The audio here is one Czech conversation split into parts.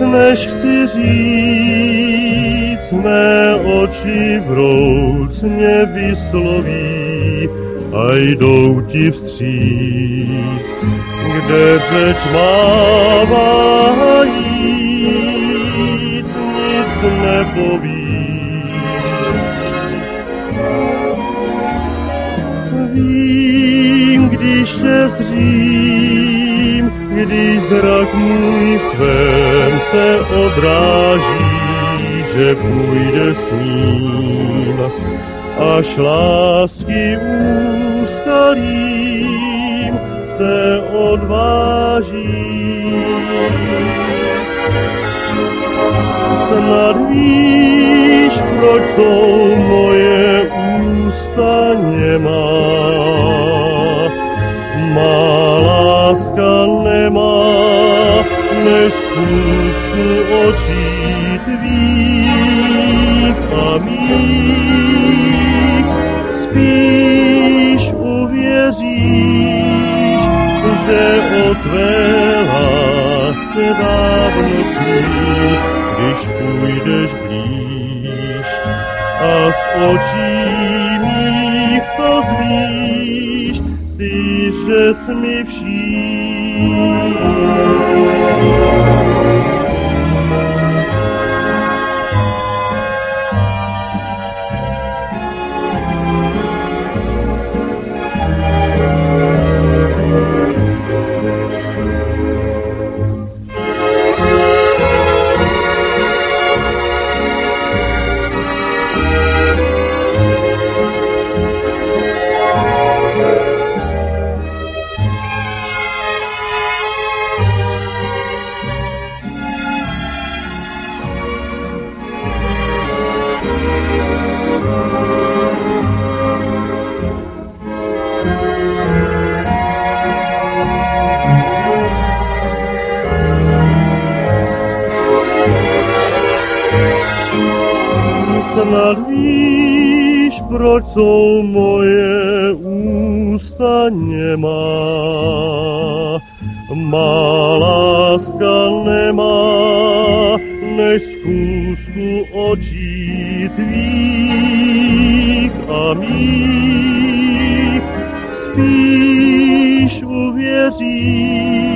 Než chci říct, mé oči vroucně vysloví a jdou ti vstříc, kde řeč mává jít, nic nepoví. Vím, když se zřím, když zrak můj v se odráží, že půjde s ním, až lásky ústalým se odváží. Snad víš, proč jsou moje ústa nemá. Má láska nemá, než spoustu očí tvých a mých. Spíš uvěříš, že o tvé lásce dávno sní, když půjdeš blíž a z očí mých to zvíš, ty, že jsi mi vším. Snad víš, proč jsou moje ústa nemá. Má láska nemá, než zkusku očí tvých a mých. Spíš uvěříš,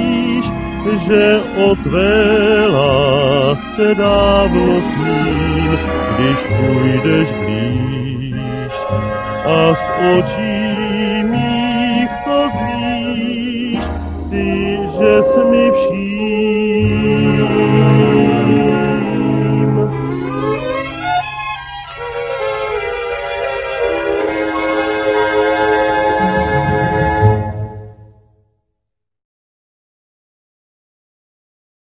že o tvé lásce dávno sním, když půjdeš blíž a z očí